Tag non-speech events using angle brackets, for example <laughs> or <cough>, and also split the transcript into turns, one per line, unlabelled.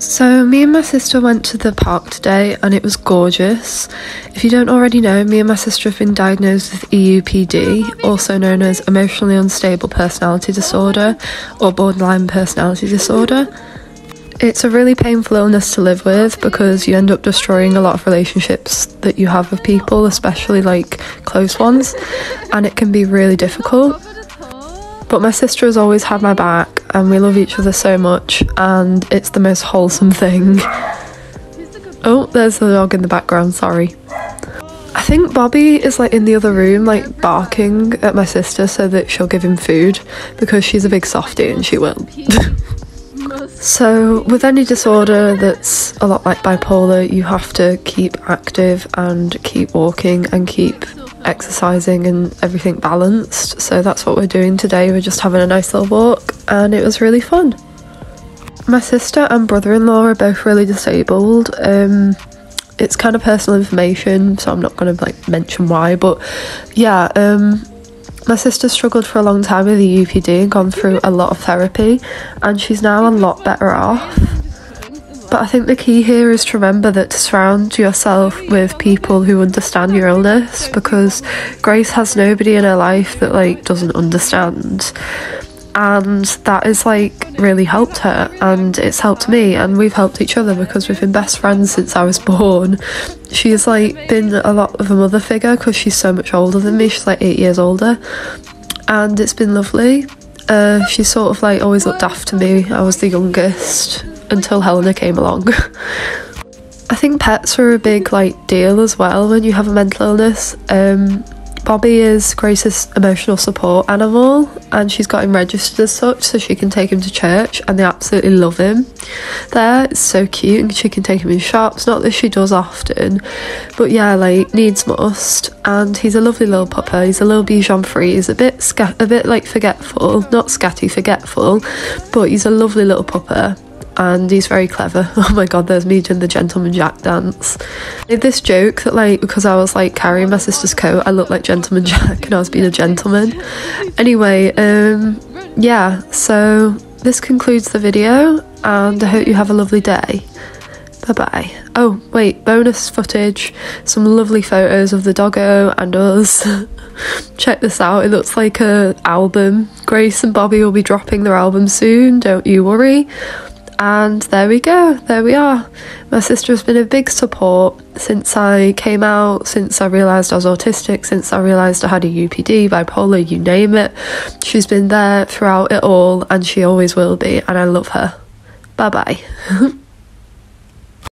So, me and my sister went to the park today and it was gorgeous. If you don't already know, me and my sister have been diagnosed with EUPD, also known as emotionally unstable personality disorder or borderline personality disorder. It's a really painful illness to live with because you end up destroying a lot of relationships that you have with people, especially like close ones, and it can be really difficult. But my sister has always had my back, and we love each other so much, and it's the most wholesome thing. Oh, there's the dog in the background, sorry. I think Bobby is like in the other room, like barking at my sister so that she'll give him food because she's a big softie and she will. <laughs> so, with any disorder that's a lot like bipolar, you have to keep active and keep walking and keep exercising and everything balanced. So that's what we're doing today. We're just having a nice little walk and it was really fun. My sister and brother in law are both really disabled. Um, it's kind of personal information, so I'm not going to like mention why, but yeah, um, my sister struggled for a long time with the UPD and gone through a lot of therapy, and she's now a lot better off. But I think the key here is to remember that to surround yourself with people who understand your illness because Grace has nobody in her life that like doesn't understand. And that is like really helped her and it's helped me and we've helped each other because we've been best friends since I was born. She's like been a lot of a mother figure because she's so much older than me. She's like eight years older. And it's been lovely. Uh, she sort of like always looked after me. I was the youngest until Helena came along. I think pets are a big like deal as well when you have a mental illness. Um, Bobby is Grace's emotional support animal, and she's got him registered as such so she can take him to church, and they absolutely love him. There, it's so cute, and she can take him in shops. Not that she does often, but yeah, like needs must. And he's a lovely little pupper. He's a little Bichon Frise. a bit a bit like forgetful, not scatty, forgetful, but he's a lovely little pupper and he's very clever. <laughs> Oh my god, there's me doing the gentleman jack dance. I did this joke that like because I was like carrying my sister's coat, I looked like gentleman <laughs> jack and I was being a gentleman. Anyway, um yeah, so this concludes the video and I hope you have a lovely day. Bye bye. Oh, wait, bonus footage, some lovely photos of the doggo and us. <laughs> Check this out, it looks like a album. Grace and Bobby will be dropping their album soon, don't you worry. And there we go, there we are. My sister has been a big support since I came out, since I realised I was autistic, since I realised I had a UPD, bipolar, you name it. She's been there throughout it all and she always will be, and I love her. Bye bye. <laughs>